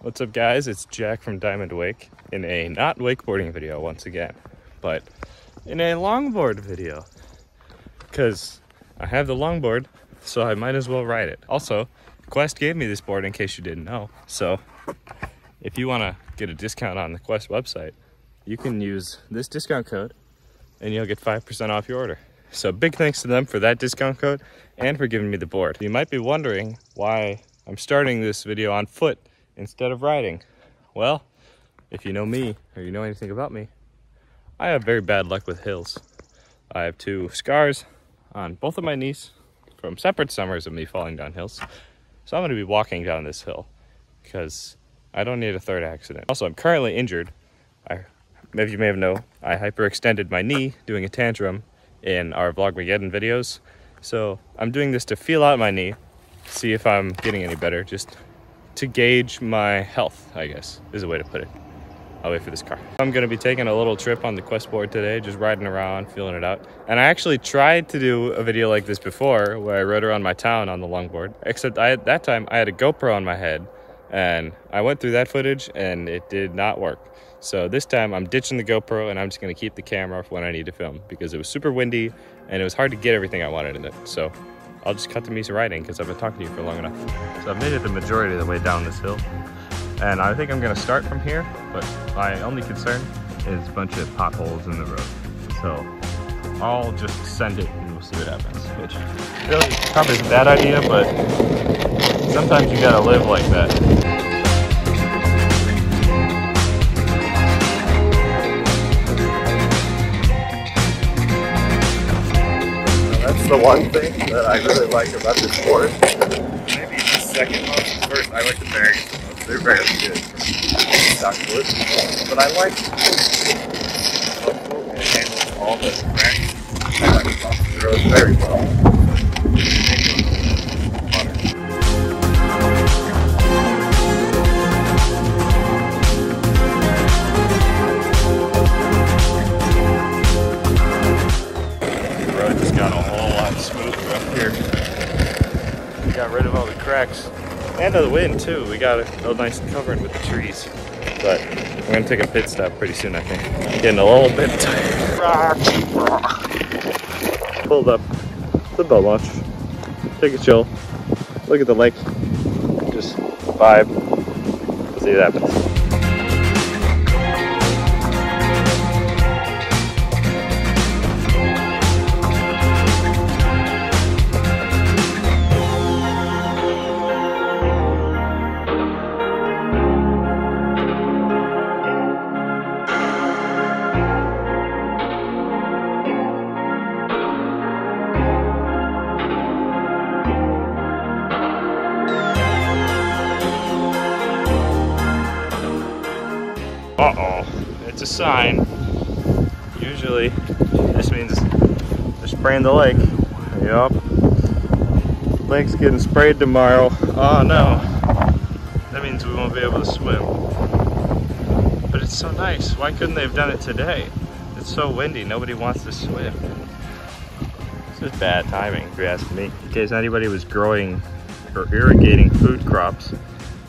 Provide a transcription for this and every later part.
What's up guys, it's Jack from Diamond Wake in a not wakeboarding video once again, but in a longboard video. Because I have the longboard, so I might as well ride it. Also, Quest gave me this board in case you didn't know. So if you want to get a discount on the Quest website, you can use this discount code and you'll get 5% off your order. So big thanks to them for that discount code and for giving me the board. You might be wondering why I'm starting this video on foot instead of riding. Well, if you know me or you know anything about me, I have very bad luck with hills. I have two scars on both of my knees from separate summers of me falling down hills. So I'm to be walking down this hill because I don't need a third accident. Also, I'm currently injured. I, maybe you may have known, I hyperextended my knee doing a tantrum in our Vlogmageddon videos. So I'm doing this to feel out my knee, see if I'm getting any better, just to gauge my health, I guess, is a way to put it. I'll wait for this car. I'm gonna be taking a little trip on the Quest board today, just riding around, feeling it out. And I actually tried to do a video like this before, where I rode around my town on the longboard, except I, at that time I had a GoPro on my head, and I went through that footage and it did not work. So this time I'm ditching the GoPro and I'm just gonna keep the camera for when I need to film because it was super windy and it was hard to get everything I wanted in it. So I'll just cut to me riding because I've been talking to you for long enough. So I've made it the majority of the way down this hill. And I think I'm gonna start from here, but my only concern is a bunch of potholes in the road. So I'll just send it and we'll see what happens. Which really probably is a bad idea, but sometimes you gotta live like that. The one thing that I really like about this sport. Maybe the second most. First, I like the bearings the most. They're very good wood. But I like it handles all the cracks. I like the very well. And of the wind too. We got it all nice covered with the trees. But we're gonna take a pit stop pretty soon, I think. Getting a little bit tired. Pulled up the boat launch. Take a chill. Look at the lake. Just vibe. See what happens. Sign. Usually, this means they're spraying the lake. Yup. Lake's getting sprayed tomorrow. Oh no. That means we won't be able to swim. But it's so nice. Why couldn't they have done it today? It's so windy, nobody wants to swim. This is bad timing, if you ask me. In case anybody was growing or irrigating food crops,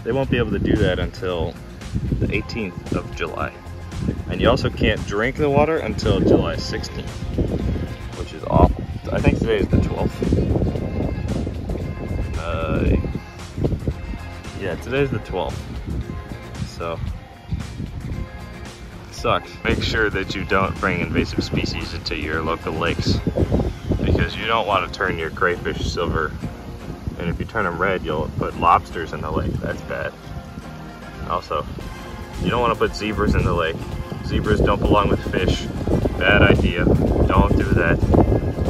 they won't be able to do that until the 18th of July. And you also can't drink the water until July 16th, which is awful. I think today is the 12th. Uh, yeah, today's the 12th. So, sucks. Make sure that you don't bring invasive species into your local lakes because you don't want to turn your crayfish silver. And if you turn them red, you'll put lobsters in the lake. That's bad. Also, you don't want to put zebras in the lake. Zebras don't belong with fish. Bad idea. Don't do that.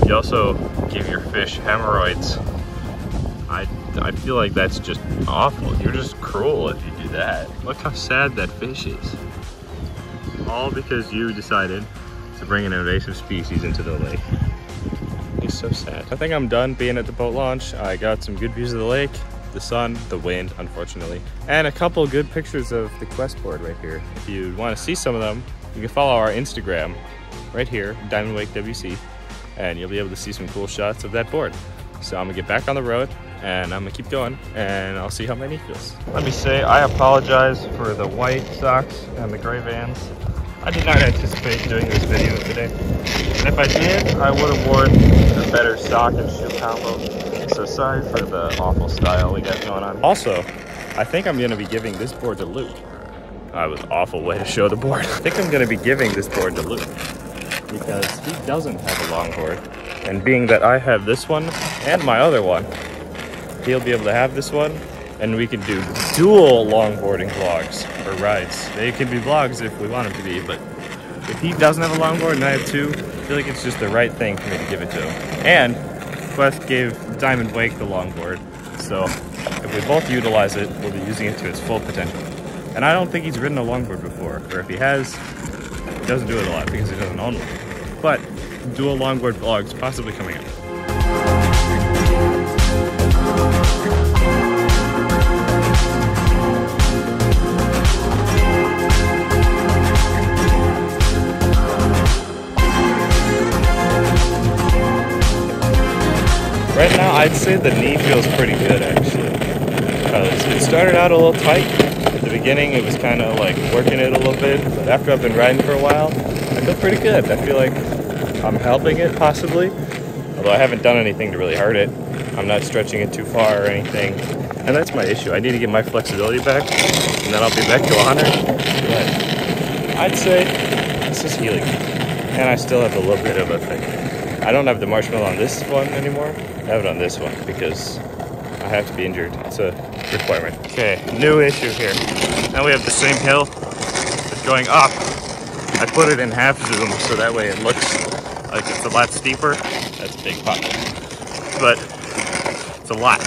You also give your fish hemorrhoids. I, I feel like that's just awful. You're just cruel if you do that. Look how sad that fish is. All because you decided to bring an invasive species into the lake. It's so sad. I think I'm done being at the boat launch. I got some good views of the lake the sun, the wind, unfortunately, and a couple good pictures of the quest board right here. If you want to see some of them, you can follow our Instagram right here, Diamond Wake WC, and you'll be able to see some cool shots of that board. So I'm gonna get back on the road and I'm gonna keep going and I'll see how my knee feels. Let me say I apologize for the white socks and the gray vans. I did not anticipate doing this video today. And if I did, I would have worn a better sock and shoe combo. So sorry for the awful style we got going on. Also, I think I'm gonna be giving this board to Luke. I was awful way to show the board. I think I'm gonna be giving this board to Luke because he doesn't have a longboard. And being that I have this one and my other one, he'll be able to have this one and we can do dual longboarding vlogs or rides. They can be vlogs if we want them to be, but if he doesn't have a longboard and I have two, I feel like it's just the right thing for me to give it to him. And Quest gave Diamond Wake the longboard, so if we both utilize it, we'll be using it to its full potential. And I don't think he's ridden a longboard before, or if he has, he doesn't do it a lot because he doesn't own one. But dual longboard vlogs possibly coming up. Right now, I'd say the knee feels pretty good actually. It started out a little tight. At the beginning, it was kind of like working it a little bit. But after I've been riding for a while, I feel pretty good. I feel like I'm helping it possibly. Although I haven't done anything to really hurt it. I'm not stretching it too far or anything. And that's my issue. I need to get my flexibility back. And then I'll be back to 100. But I'd say this is healing. And I still have a little bit of a thing. I don't have the marshmallow on this one anymore. I have it on this one because I have to be injured. It's a requirement. Okay, new issue here. Now we have the same hill, but going up. I put it in half zoom so that way it looks like it's a lot steeper. That's a big pocket. But it's a lot.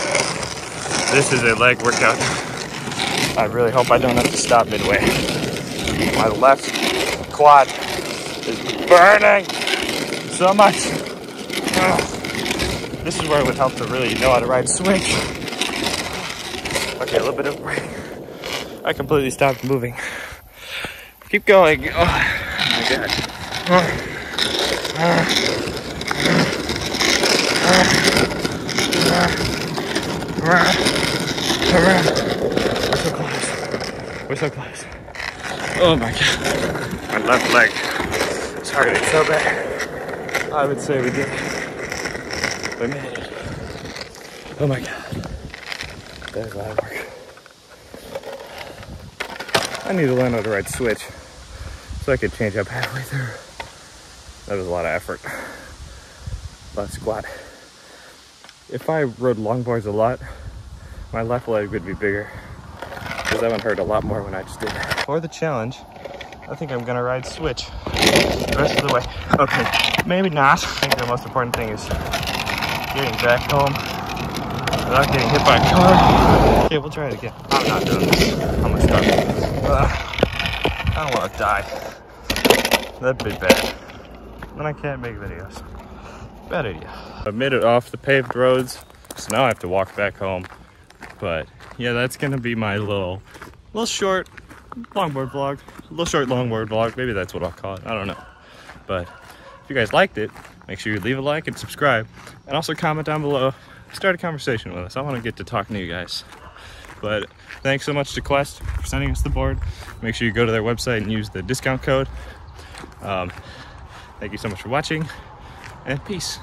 This is a leg workout. I really hope I don't have to stop midway. My left quad is burning so much. Ugh. This is where it would help to really know how to ride switch. Okay, a little bit of break. I completely stopped moving. Keep going. Oh, oh my god. We're so close. We're so close. Oh my god. My left leg is hurting so bad. I would say we did. We made it. Oh my god. That is a lot of work. I need to learn how to ride switch so I could change up halfway through. That was a lot of effort. A lot of squat. If I rode longboards a lot, my left leg would be bigger. Because that one hurt a lot more when I just did. For the challenge, I think I'm gonna ride switch the rest of the way. Okay, maybe not. I think the most important thing is getting back home without getting hit by a car. Okay, we'll try it again. I'm not doing this. I'm gonna stop. Ugh. I don't wanna die. That'd be bad. Then I can't make videos. Bad idea. I made it off the paved roads, so now I have to walk back home. But yeah, that's gonna be my little, little short longboard vlog. A little short longboard vlog. Maybe that's what I'll call it. I don't know. But if you guys liked it, make sure you leave a like and subscribe. And also comment down below. Start a conversation with us. I want to get to talking to you guys. But thanks so much to Quest for sending us the board. Make sure you go to their website and use the discount code. Um, thank you so much for watching, and peace.